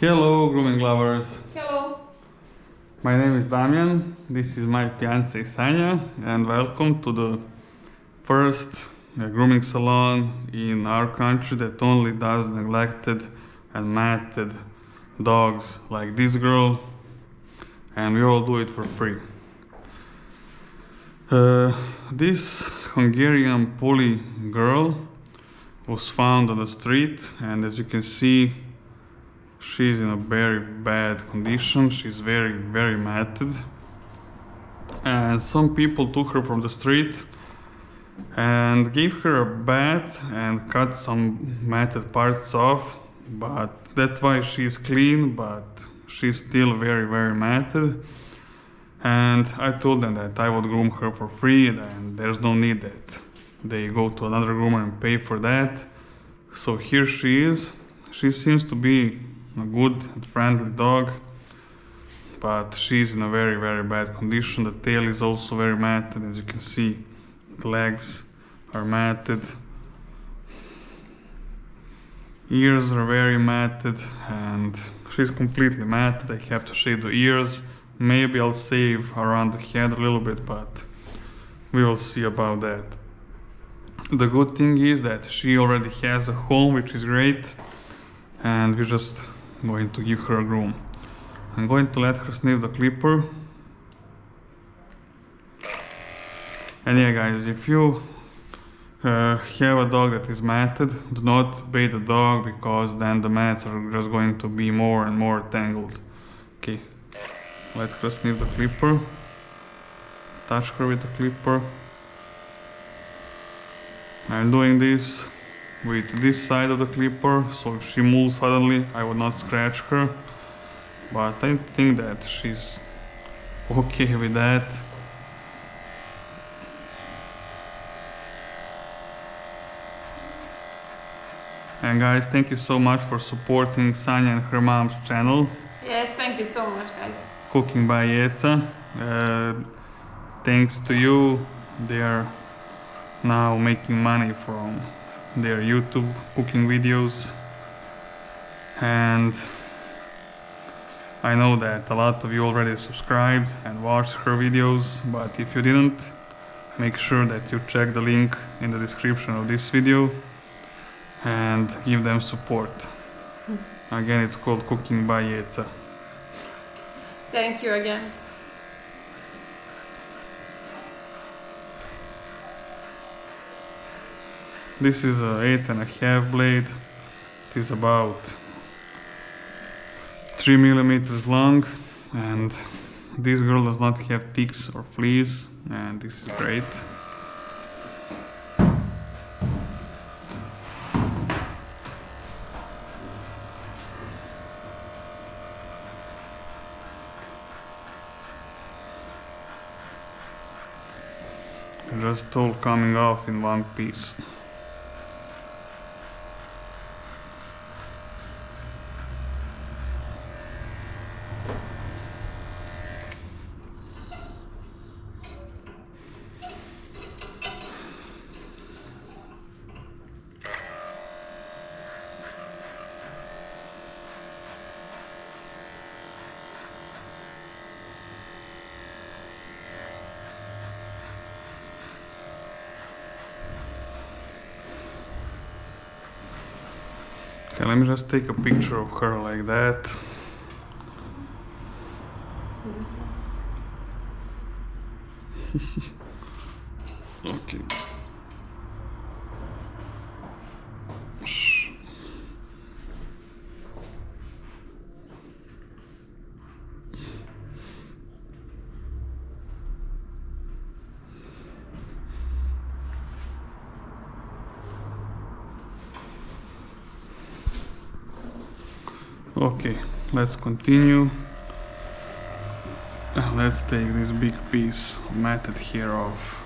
Hello, grooming lovers. Hello. My name is Damjan. This is my fiance Sanja, and welcome to the first uh, grooming salon in our country that only does neglected and matted dogs like this girl, and we all do it for free. Uh, this Hungarian Puli girl was found on the street, and as you can see, she's in a very bad condition. She's very, very matted. And some people took her from the street and gave her a bath and cut some matted parts off. But that's why she's clean, but she's still very, very matted. And I told them that I would groom her for free and there's no need that they go to another groomer and pay for that. So here she is. She seems to be a good and friendly dog, but she's in a very, very bad condition. The tail is also very matted, as you can see. The legs are matted. Ears are very matted, and she's completely matted. I have to shave the ears. Maybe I'll save around the head a little bit, but we will see about that. The good thing is that she already has a home, which is great, and we're just going to give her a groom. I'm going to let her sniff the clipper. And yeah, guys, if you uh, have a dog that is matted, do not bait the dog because then the mats are just going to be more and more tangled. Okay, let her sniff the clipper. Touch her with the clipper. I'm doing this with this side of the clipper, so if she moves suddenly, I would not scratch her. But I think that she's okay with that. And guys, thank you so much for supporting Sanja and her mom's channel, Yes, thank you so much, guys. Cooking by Jeca. Uh, thanks to you, they are now making money from their YouTube cooking videos. And I know that a lot of you already subscribed and watched her videos, but if you didn't, make sure that you check the link in the description of this video and give them support. Hmm. Again, it's called Cooking by Jeca. Thank you again. This is a eight and a half blade. It is about three millimeters long, and this girl does not have ticks or fleas, and this is great. Just all coming off in one piece. Just take a picture of her like that. okay. Shh. Okay, let's continue. Uh, Let's take this big piece matted hair off.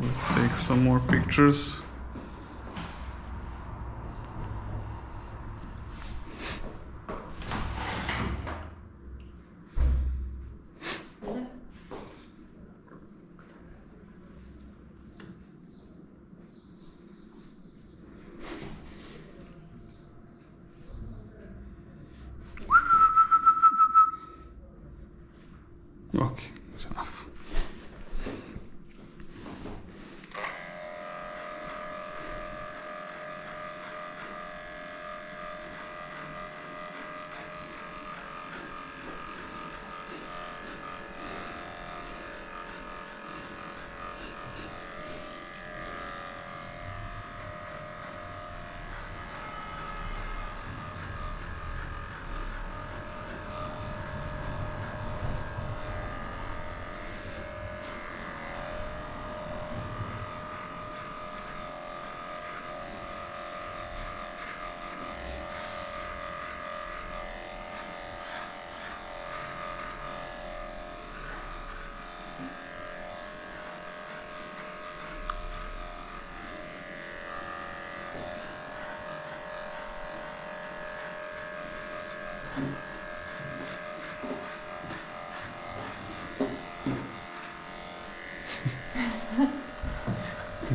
Let's take some more pictures.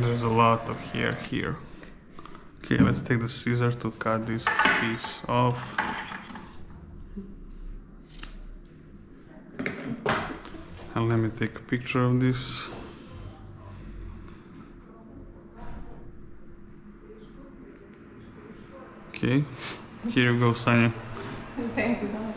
There's a lot of hair here. Okay, let's take the scissors to cut this piece off. And let me take a picture of this. Okay, here you go, Sanja. Thank you. Dad.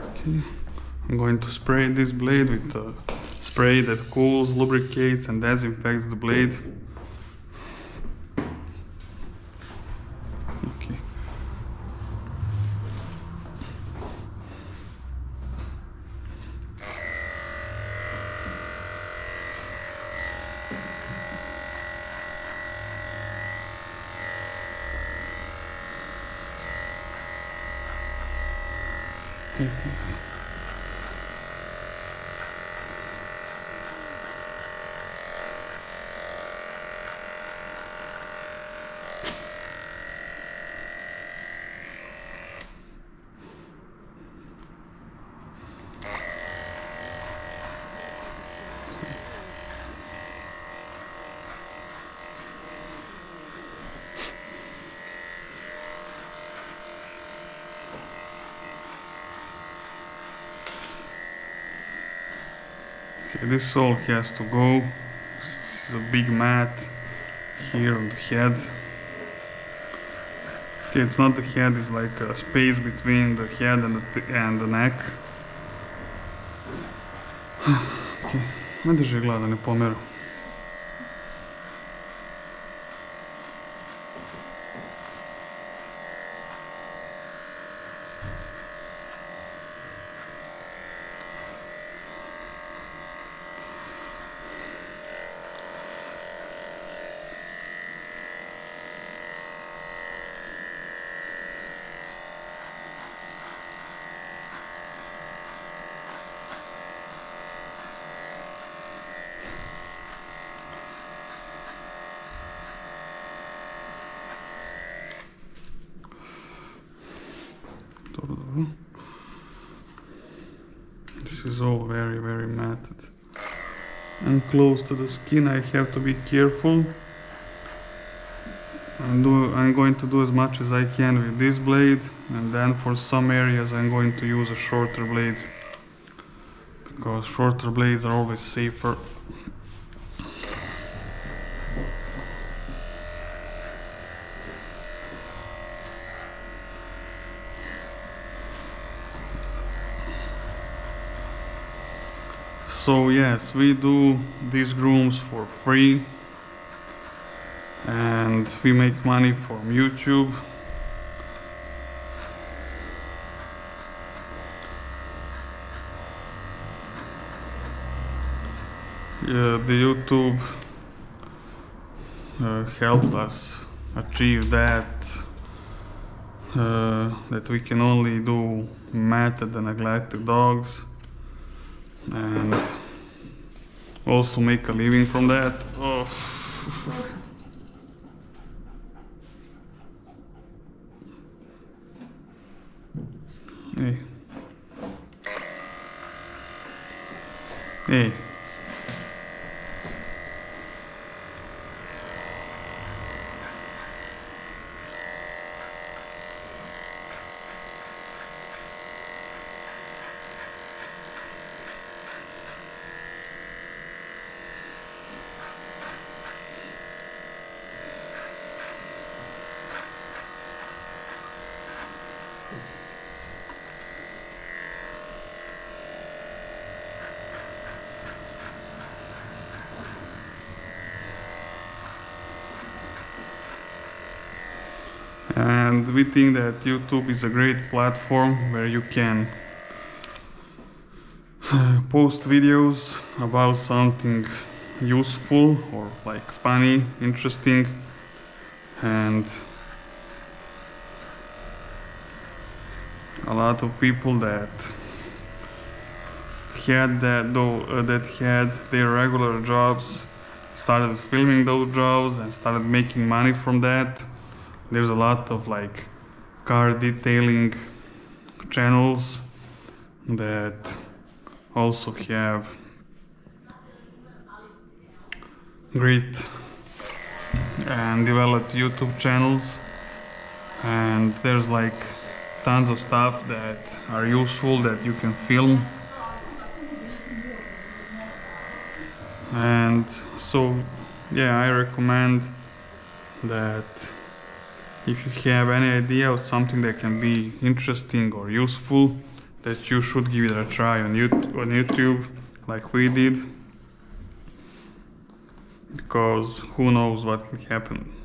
Okay, I'm going to spray this blade with a spray that cools, lubricates, and disinfects the blade. Okay. Okay, this all has to go. This is a big mat here on the head. Okay, it's not the head, it's like a space between the head and the, and the neck. okay, ne drži glava da ne pomeru. Dobro, dobro. This is all very, very matted. And close to the skin, I have to be careful. I'm, do, I'm going to do as much as I can with this blade, and then for some areas, I'm going to use a shorter blade. Because shorter blades are always safer. Yes, we do these grooms for free and we make money from YouTube. Yeah, the YouTube uh, helped us achieve that uh, that we can only do matted and neglected dogs and also make a living from that. Oh. hey. Hey. Think that YouTube is a great platform where you can uh, post videos about something useful or like funny, interesting, and a lot of people that had that though uh, that had their regular jobs started filming those jobs and started making money from that. There's a lot of like car detailing channels that also have great and developed YouTube channels. And there's like tons of stuff that are useful that you can film. And so yeah I recommend that if you have any idea of something that can be interesting or useful that you should give it a try on YouTube, on YouTube like we did. Because who knows what can happen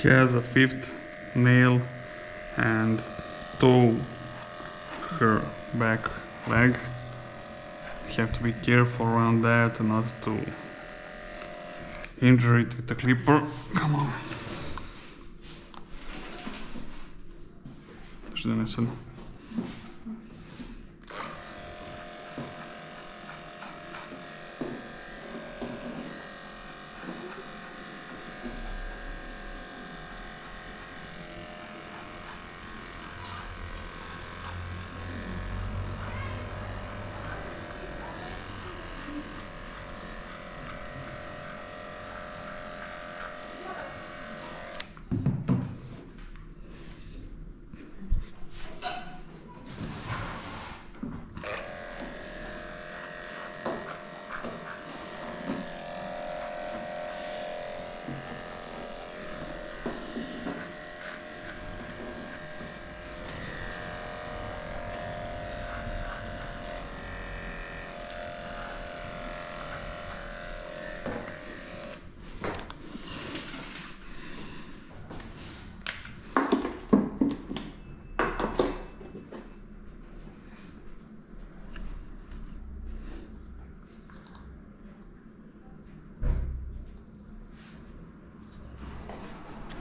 has a fifth nail and toe her back leg. You have to be careful around that and not to injure it with the clipper. Come on. Should I?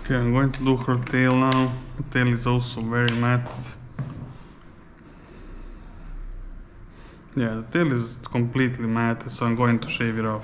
Okay, I'm going to do her tail now. The tail is also very matted. Yeah, the tail is completely matted, so I'm going to shave it off.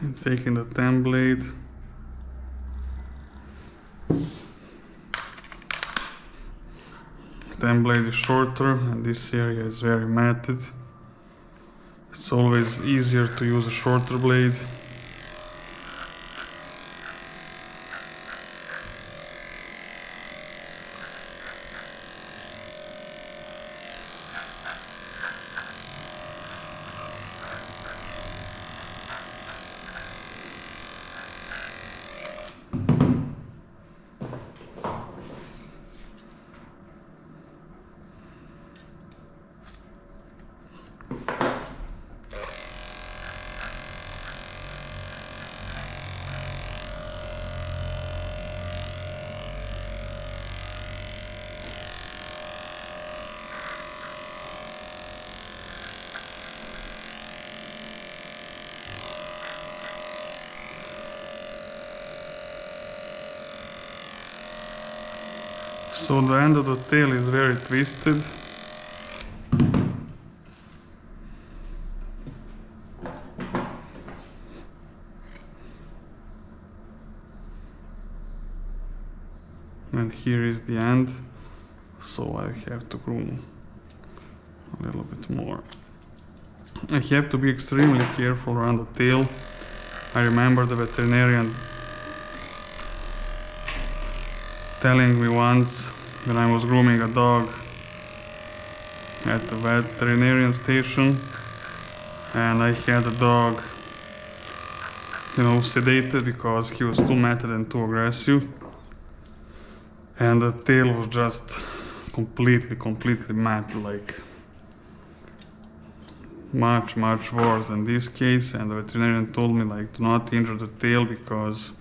And taking the 10 blade. Ten blade is shorter and this area is very matted. It's always easier to use a shorter blade. So the end of the tail is very twisted. And here is the end, so I have to groom a little bit more. I have to be extremely careful around the tail. I remember the veterinarian telling me once when I was grooming a dog at the veterinarian station and I had the dog you know sedated because he was too matted and too aggressive. And the tail was just completely completely matte like much much worse than this case. And the veterinarian told me like do not injure the tail because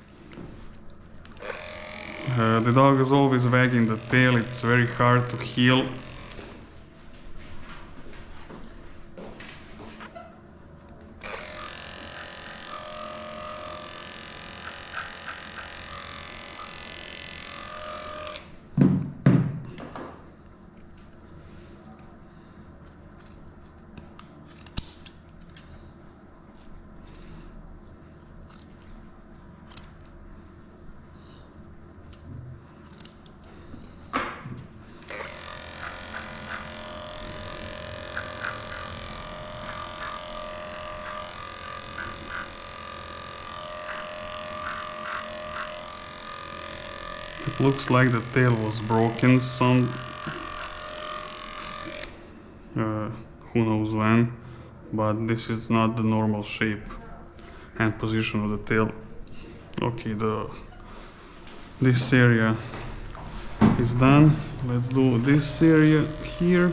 Uh, the dog is always wagging the tail, it's very hard to heal. It looks like the tail was broken some uh, who knows when but this is not the normal shape and position of the tail. Okay the this area is done. Let's do this area here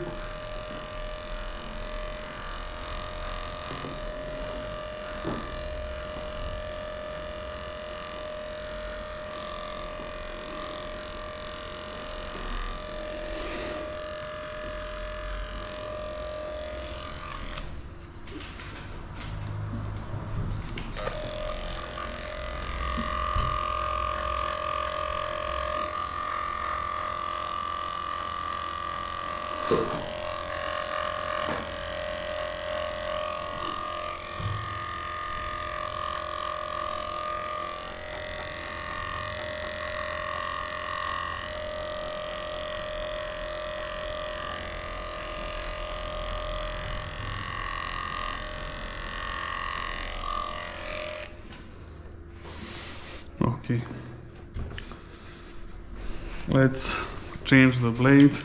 change the blade.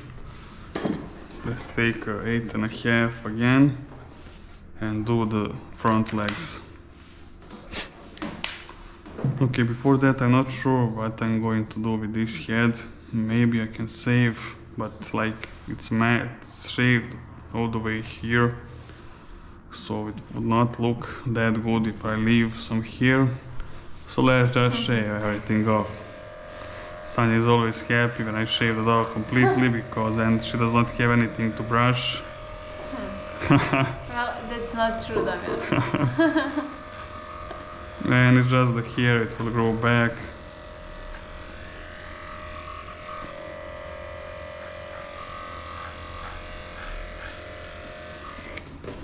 Let's take uh, eight and a half again and do the front legs. Okay, before that I'm not sure what I'm going to do with this head. Maybe I can save, but like it's it's shaved all the way here. So it would not look that good if I leave some here. So let's just shave everything off. Sanja is always happy when I shave the dog completely because then she does not have anything to brush. Well, that's not true, Damjan. and it's just the hair, it will grow back.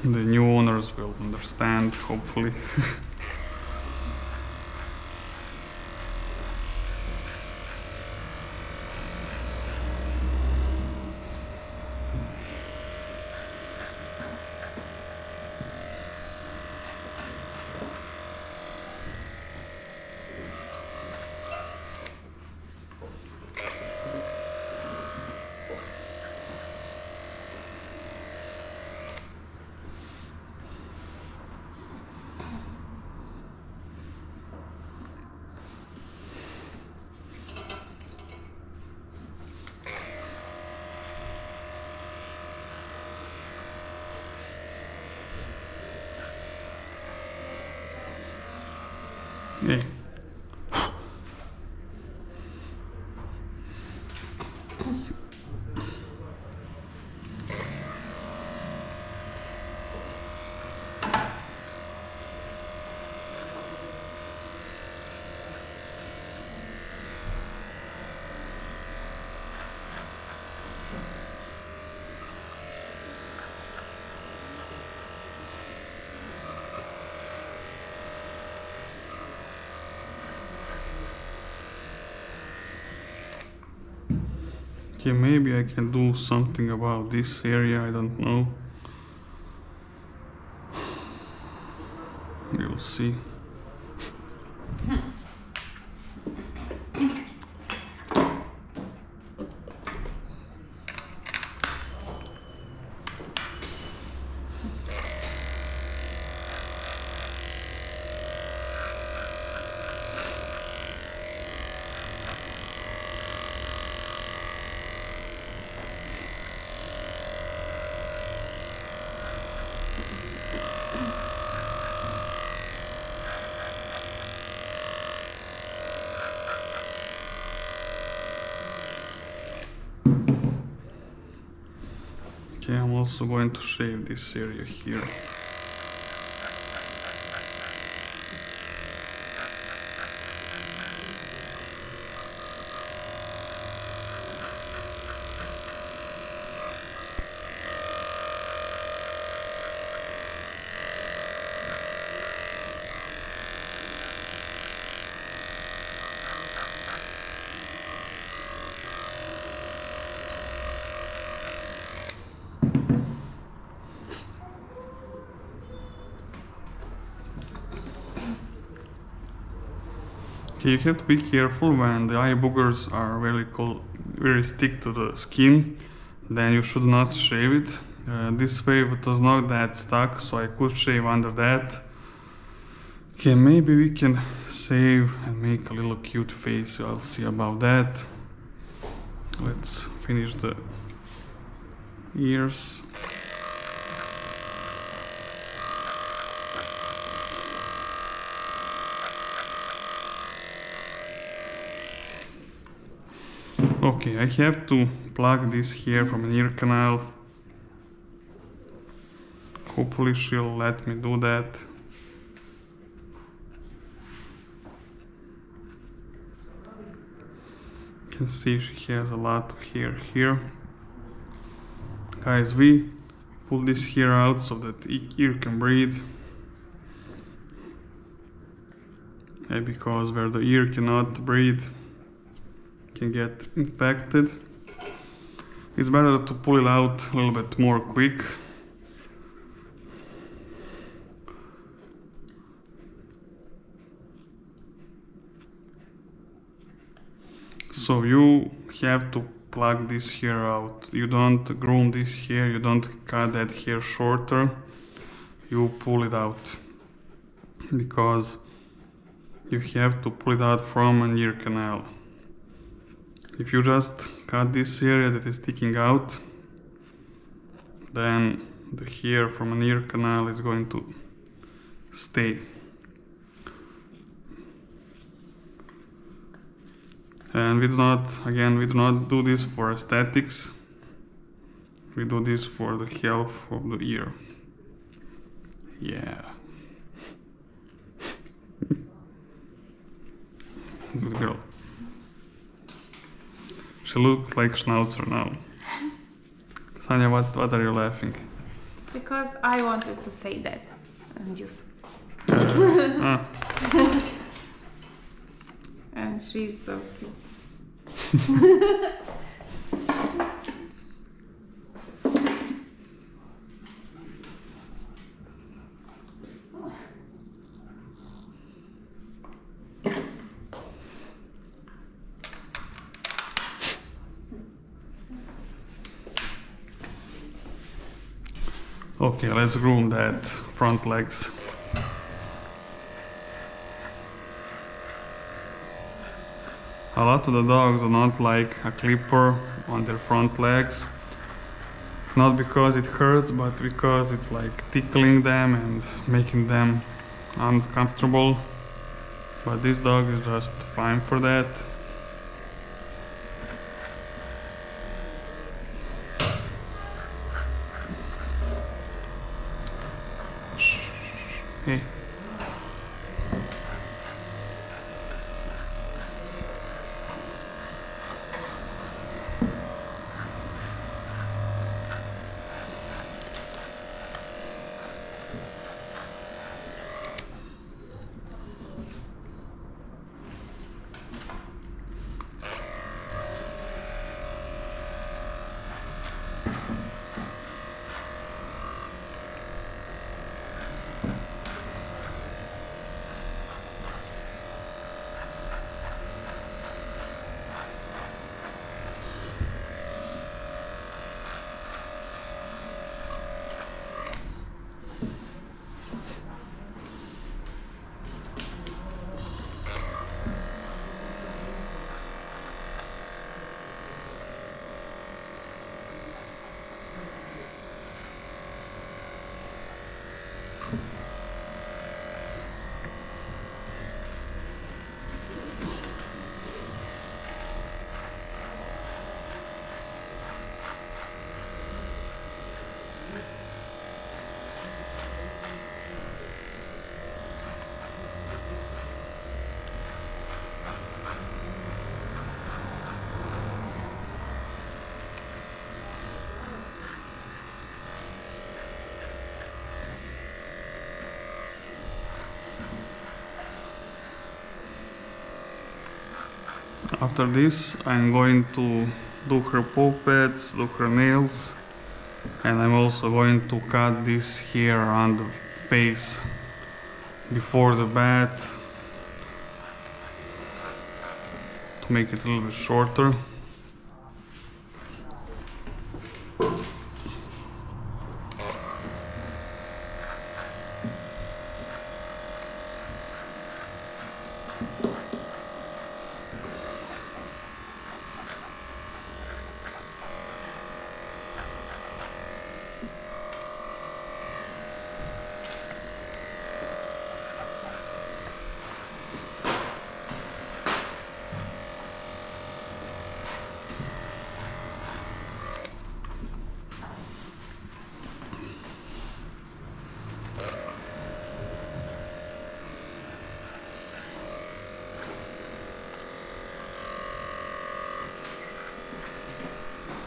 The new owners will understand, hopefully. Yeah. Okay, maybe I can do something about this area, I don't know. We'll see. Okay, I'm also going to shave this area here. You have to be careful when the eye boogers are very cold, very stick to the skin. Then you should not shave it. Uh, this it was not that stuck, so I could shave under that. Okay, maybe we can save and make a little cute face. I'll see about that. Let's finish the ears. Okay, I have to plug this here from an ear canal. Hopefully she'll let me do that. You can see she has a lot of hair here. Guys, we pull this hair out so that ear can breathe. Because where the ear cannot breathe, can get infected. It's better to pull it out a little bit more quick. So you have to plug this hair out. You don't groom this hair, you don't cut that hair shorter. You pull it out because you have to pull it out from an ear canal. If you just cut this area that is sticking out, then the hair from an ear canal is going to stay. And we do not, again, we do not do this for aesthetics. We do this for the health of the ear. Yeah. Good girl. She looks like Schnauzer now. Sanja, what, what are you laughing? Because I wanted to say that. And you. ah, And she's so cute. let's groom that front legs. A lot of the dogs do not like a clipper on their front legs. Not because it hurts, but because it's like tickling them and making them uncomfortable. But this dog is just fine for that. 嗯。After this, I'm going to do her pads, do her nails, and I'm also going to cut this hair on the face before the bath to make it a little bit shorter.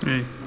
Hey.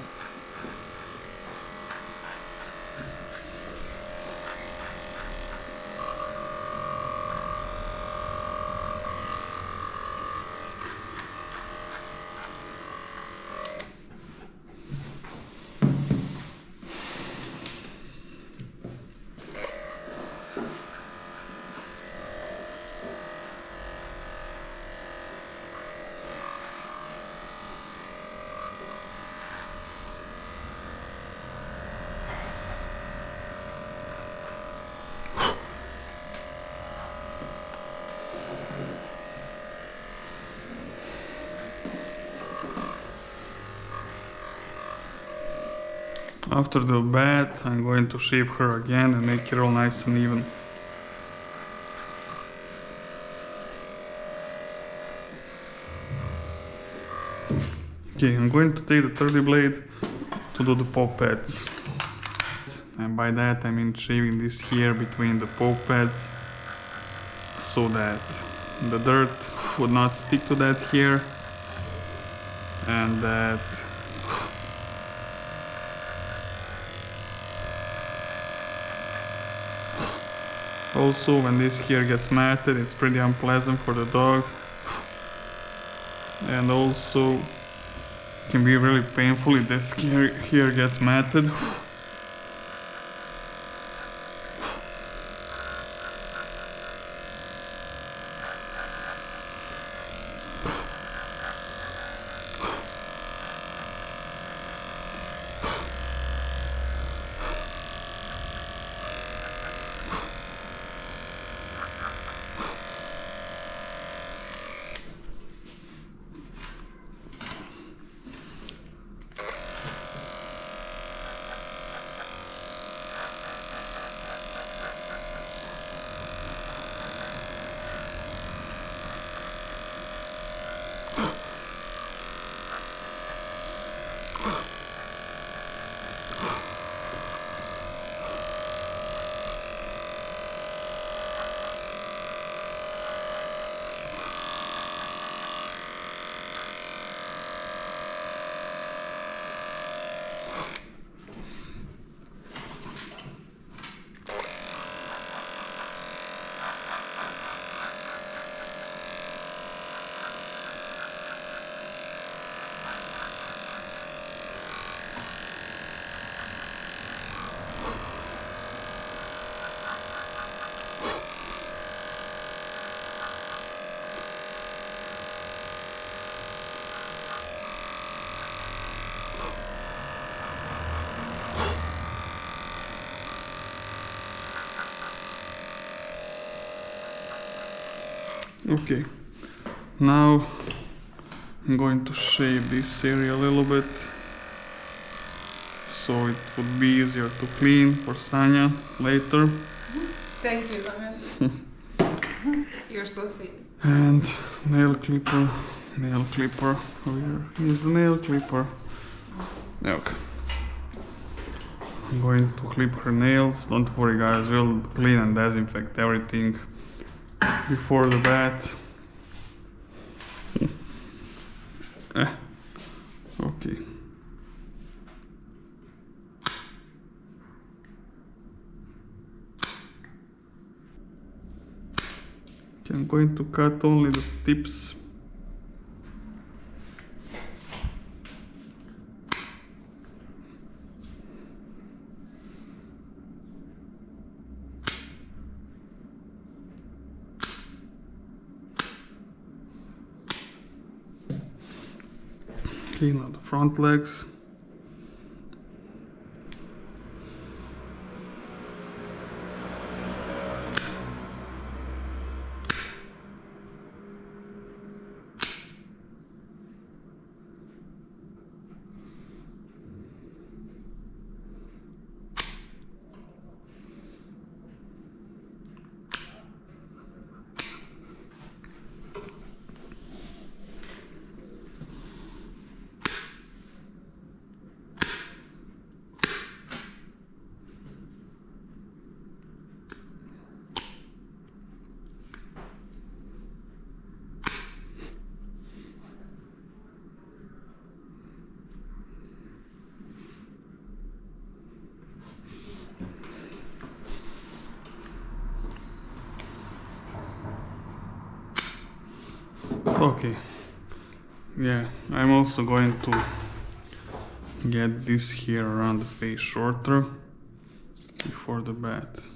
After the bath, I'm going to shape her again and make it all nice and even. Okay, I'm going to take the 30 blade to do the paw pads. And by that I mean shaving this here between the paw pads so that the dirt would not stick to that here and that also when this here gets matted it's pretty unpleasant for the dog. And also can be really painful if this here, here gets matted Okay, now I'm going to shape this area a little bit so it would be easier to clean for Sanja later. Thank you, Damjan. You're so sweet. And nail clipper, nail clipper, oh, where is the nail clipper? Okay. I'm going to clip her nails. Don't worry guys, we'll clean and disinfect everything before the bat. eh. Okay. Okay, I'm going to cut only the tips. Okay, now the front legs. Okay. Yeah, I'm also going to get this here around the face shorter before the bath.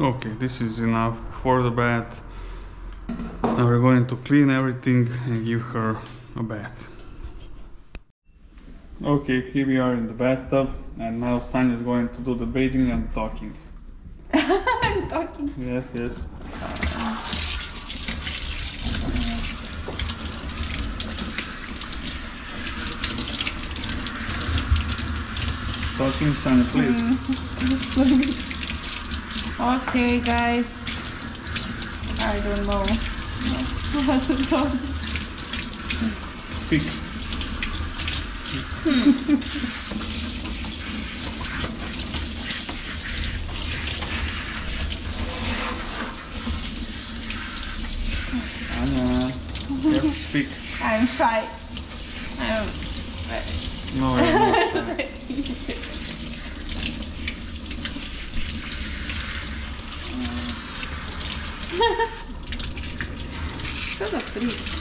Okay, this is enough for the bath. Now we're going to clean everything and give her a bath. Okay, here we are in the bathtub, and now Sanja is going to do the bathing and talking. I'm talking. Yes, yes. Talking, Sanja, please. Mm. Okay, guys. I don't know. what to talk. Speak. Anya, you have to speak. I'm shy. I'm. No, you're not shy. Что за фрик?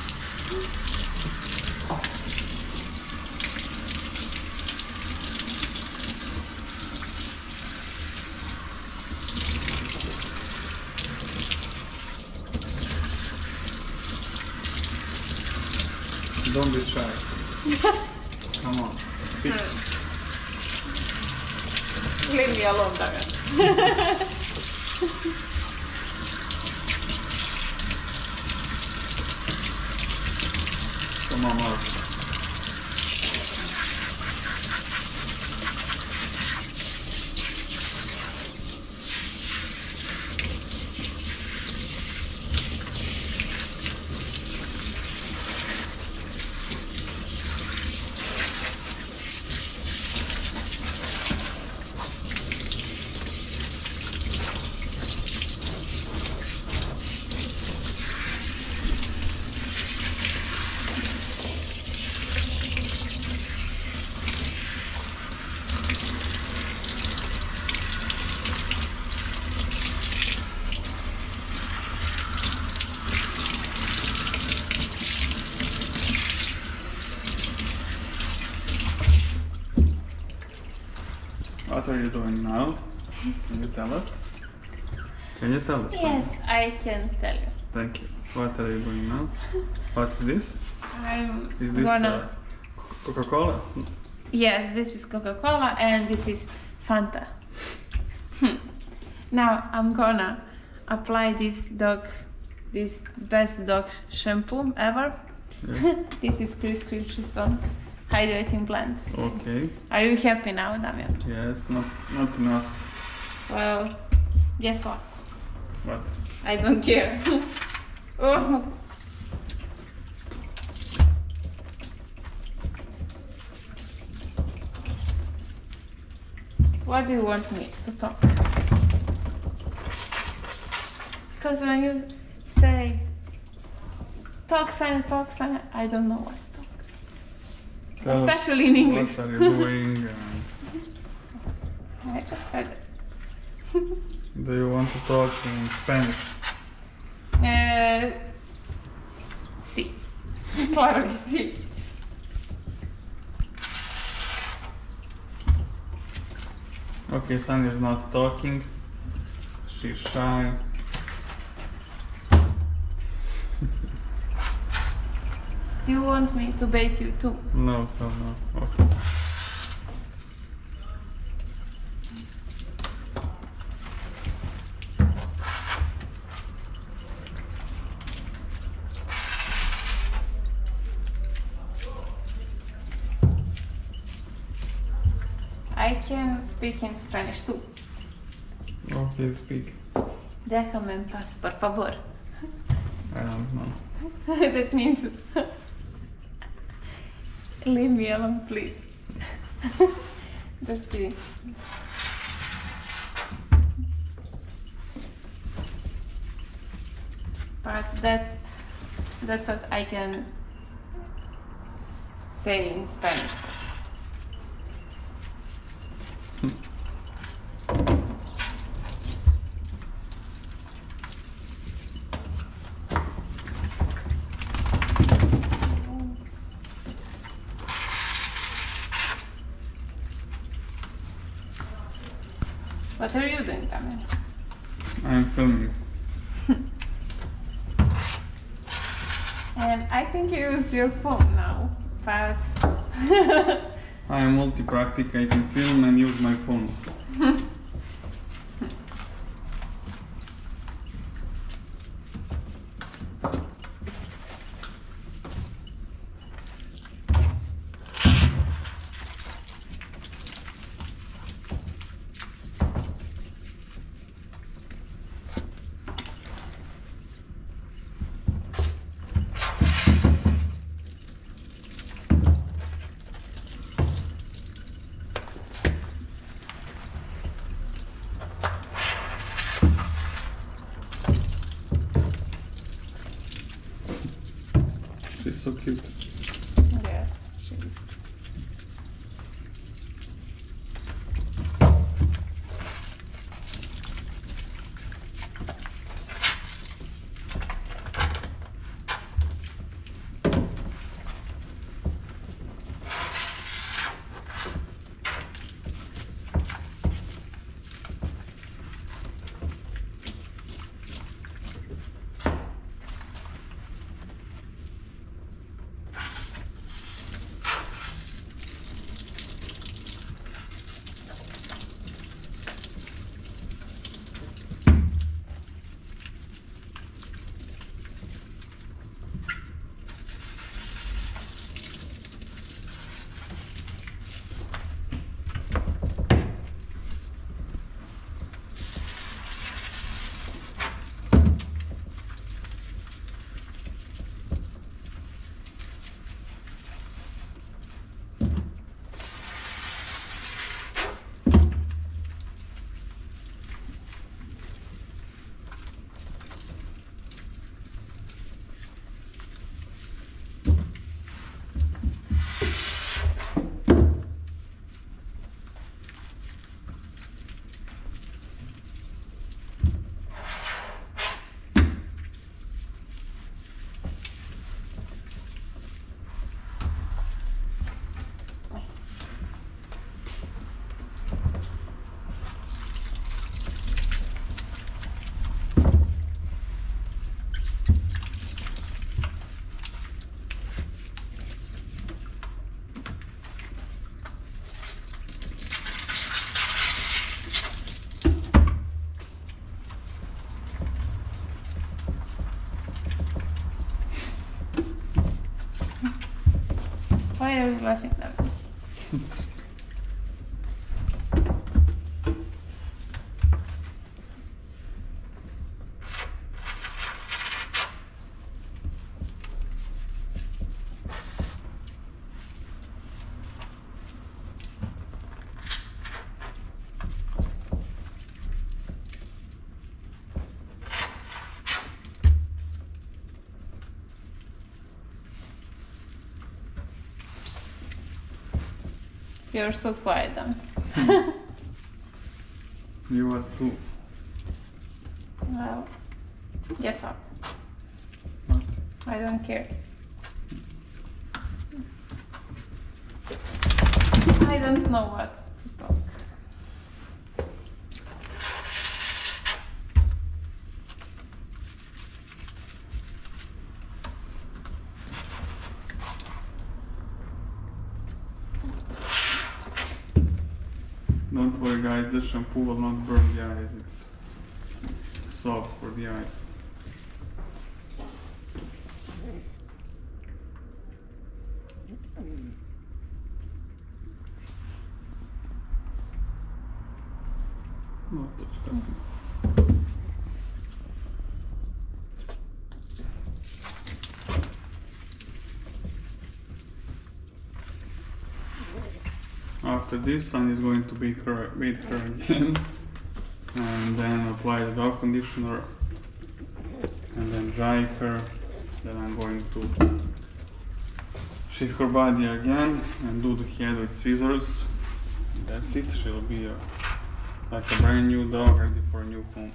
Tell us? Yes, I can tell you. Thank you. What are you doing now? What is this? I'm Is this gonna. uh, Coca-Cola? Yes, this is Coca-Cola and this is Fanta. Hmm. now I'm gonna apply this dog, this best dog shampoo ever. This is Chris Christensen hydrating blend. Okay. Are you happy now, Damjan? Yes, not not enough. Well, guess what? What? I don't care. oh. What do you want me to talk? Because when you say talk, sign, talk, sign, I don't know what to talk. Tell Especially in English. What are you doing? I just said it. do you want to talk in Spanish? Eh, sí. Claro que sí. Okay, Sanja is not talking. She's shy. Do you want me to bait you too? No, no, no. Okay. I can speak Spanish too. Okay, speak. Déjame en paz, por favor. I don't know. that means leave me alone, please. Just kidding. But that that's what I can say in Spanish. What are you doing, Tamil? I'm filming. And I think you use your phone now, but I am multi-practic, I can film and use my phone. You're so quiet, then. Hmm. You are too. Well, guess what? What? I don't care. I don't know what Don't worry guys, the shampoo will not burn the eyes. It's soft for the eyes. This, Sun is going to beat her, beat her again, and then apply the dog conditioner, and then dry her. Then I'm going to shave her body again and do the head with scissors. That's it. She'll be a, like a brand new dog ready for a new home.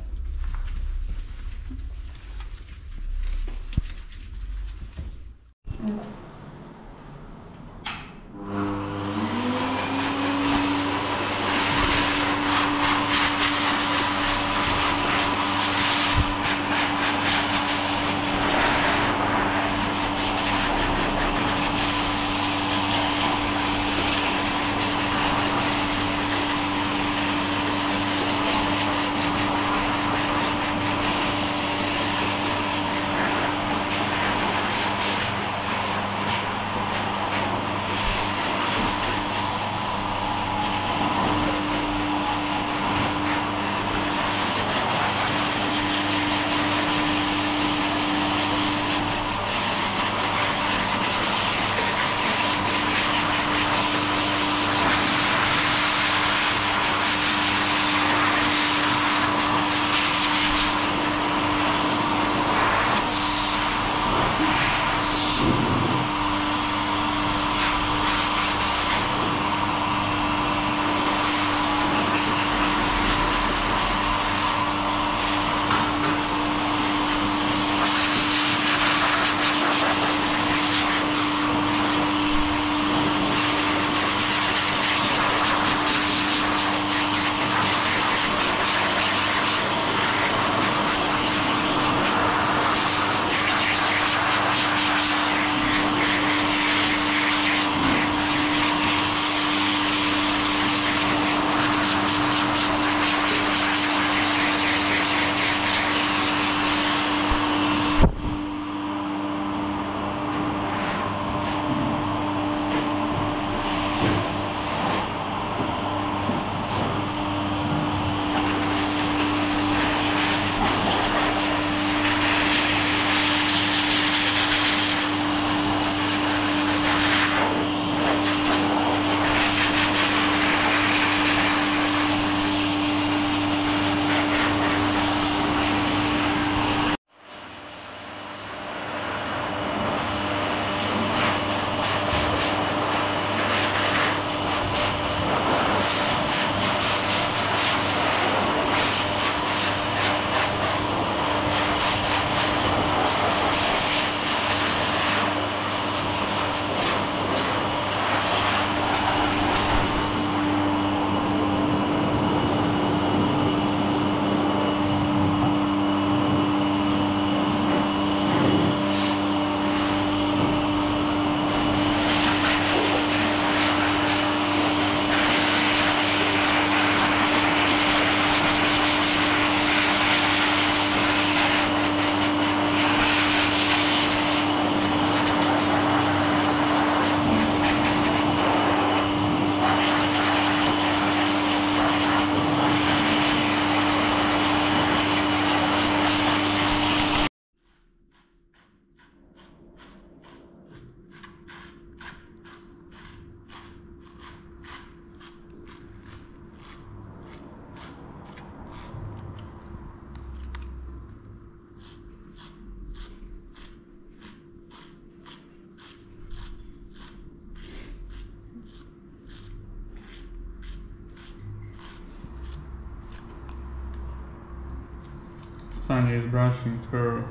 Sanja is brushing her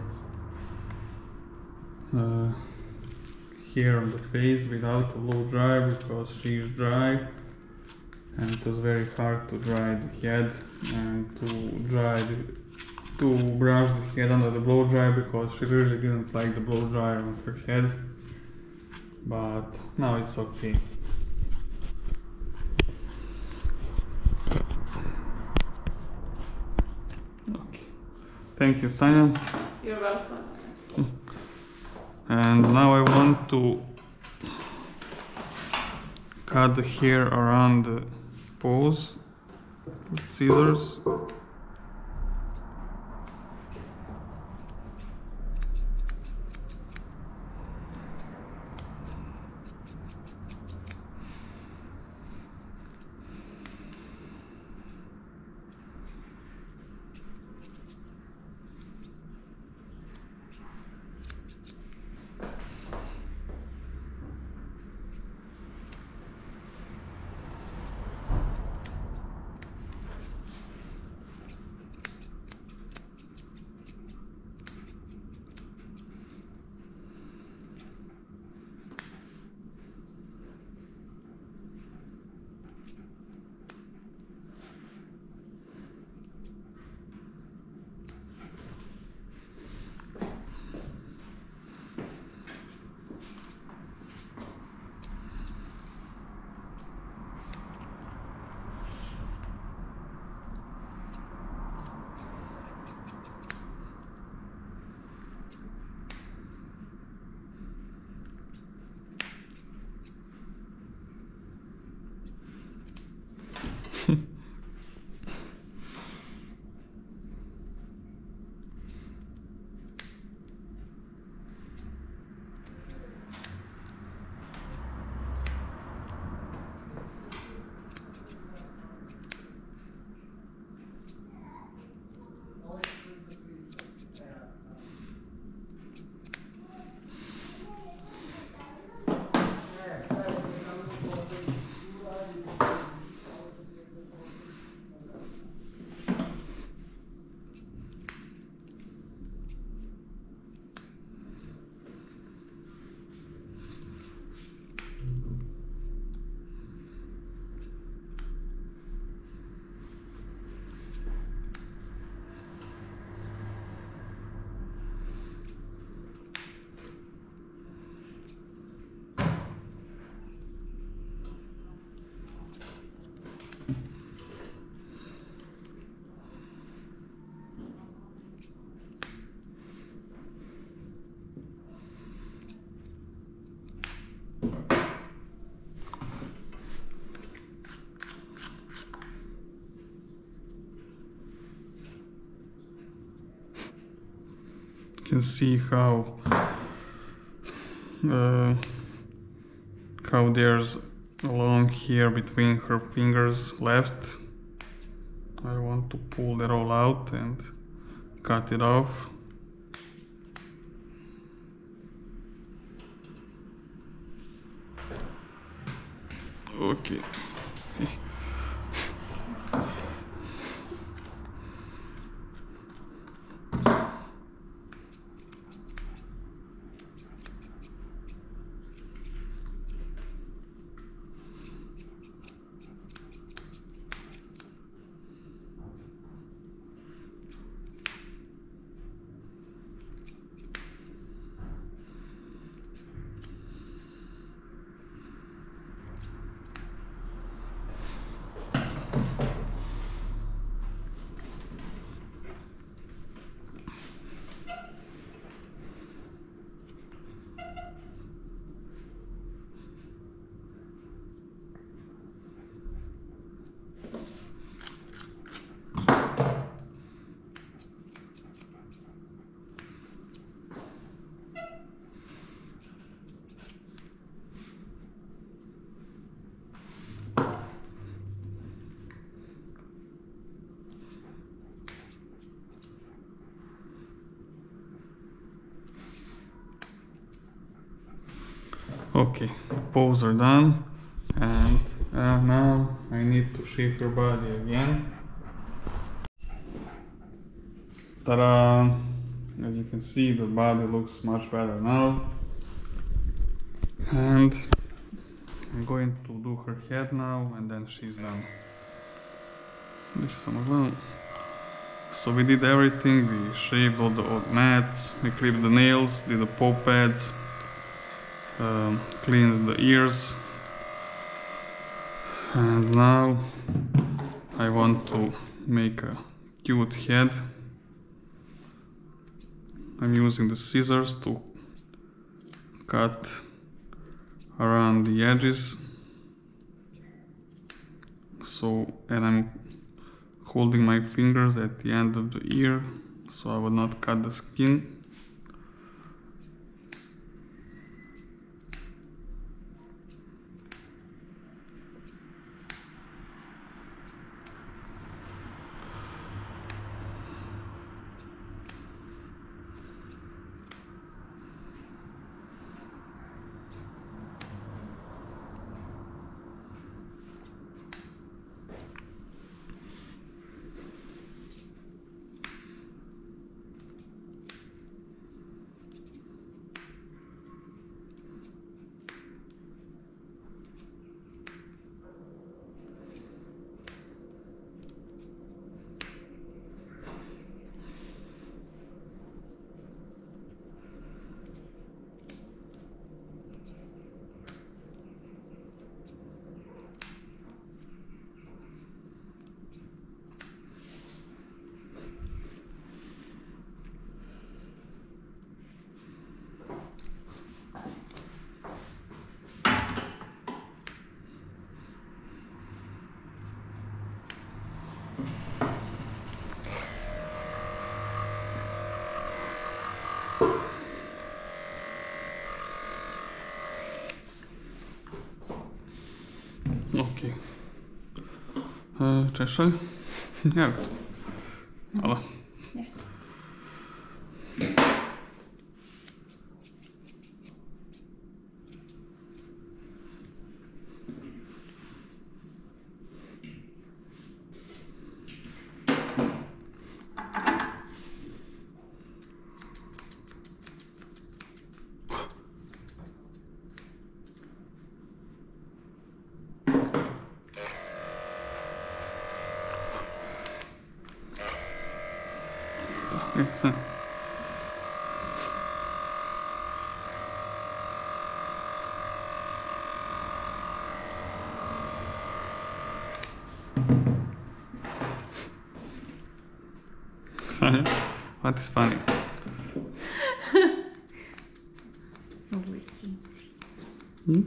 uh, hair on the face without a blow dry because she is dry. And it was very hard to dry the head and to dry the, to brush the head under the blow dryer because she really didn't like the blow dryer on her head. But now it's okay thank you Sanja You're welcome. and now I want to cut the hair around the paws with scissors. Can see how uh, how there's a long hair between her fingers left. I want to pull that all out and cut it off. Okay. Okay, paws are done and uh, now I need to shave her body again. Ta-da! As you can see, the body looks much better now. And I'm going to do her head now and then she's done. Ništa samo gledam. So we did everything, we shaved all the old mats, we clipped the nails, did the paw pads, um, cleaned the ears. And now I want to make a cute head. I'm using the scissors to cut around the edges. So, and I'm holding my fingers at the end of the ear so I will not cut the skin. Cześć. Nie. what is funny? Hmm?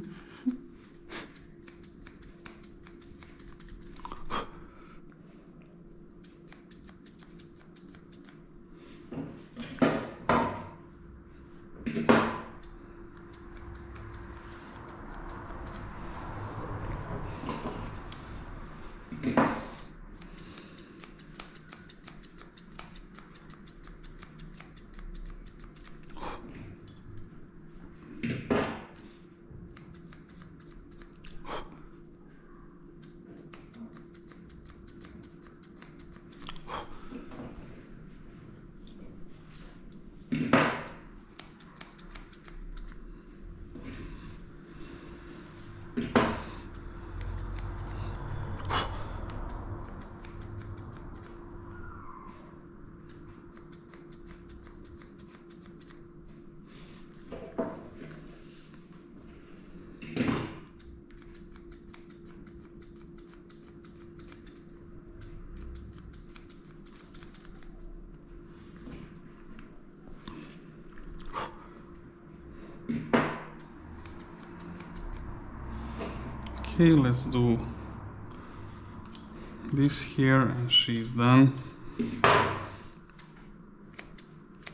Okay, let's do this here and she's done.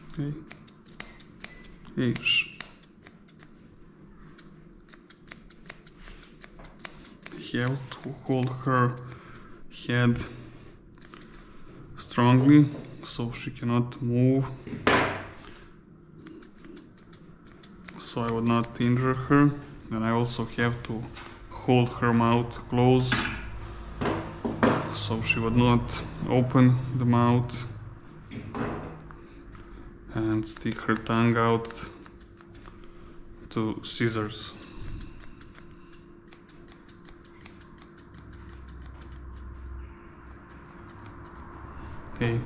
Okay. H. Have to hold her head strongly so she cannot move. So I would not injure her. and I also have to hold her mouth closed so she would not open the mouth and stick her tongue out to scissors. Okay.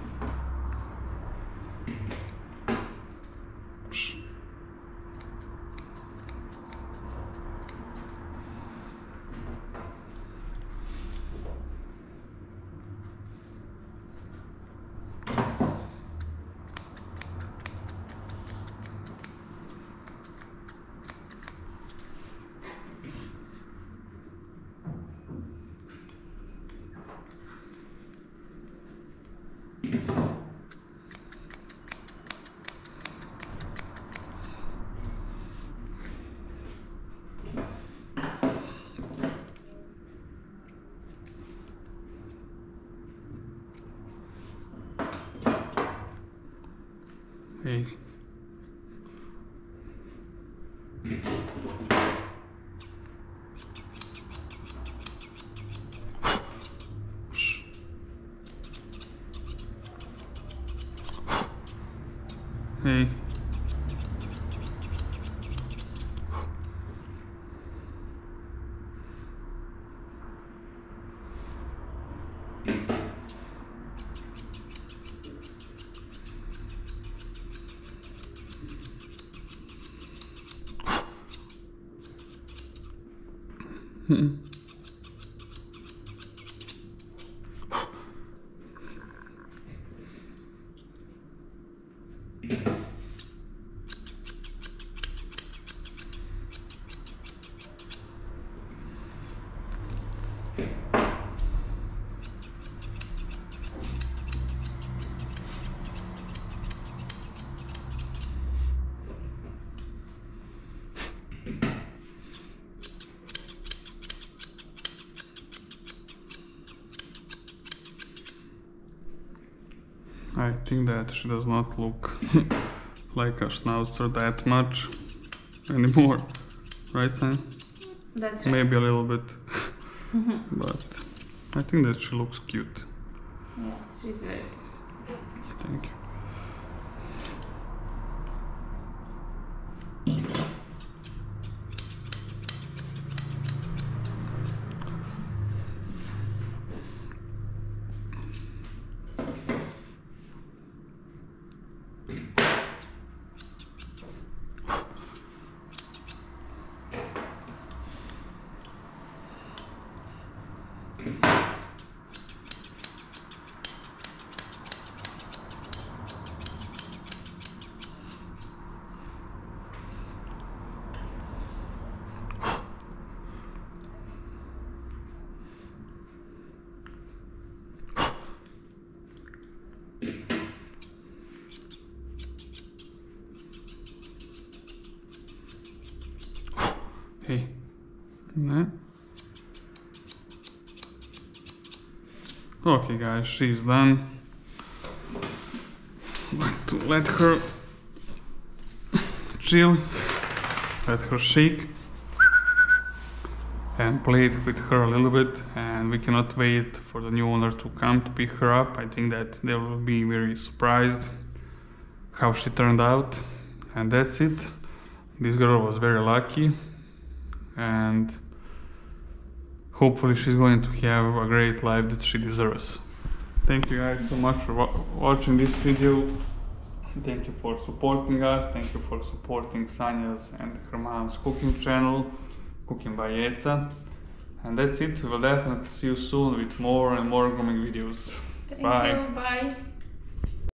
I think that she does not look like a schnauzer that much anymore. Right, Sam? That's right. Maybe a little bit. Mm-hmm. but I think that she looks cute. Yes, she's very good. Thank you. Hey. No. Okay, guys, she's done. I'm to let her chill, let her shake, and play it with her a little bit. And we cannot wait for the new owner to come to pick her up. I think that they will be very surprised how she turned out. And that's it. This girl was very lucky and hopefully she's going to have a great life that she deserves. Thank you guys so much for wa- watching this video. Thank you for supporting us. Thank you for supporting Sanja's and her mom's cooking channel, Cooking by Jeca. And that's it. We will definitely see you soon with more and more grooming videos. Thank Bye. you. Bye.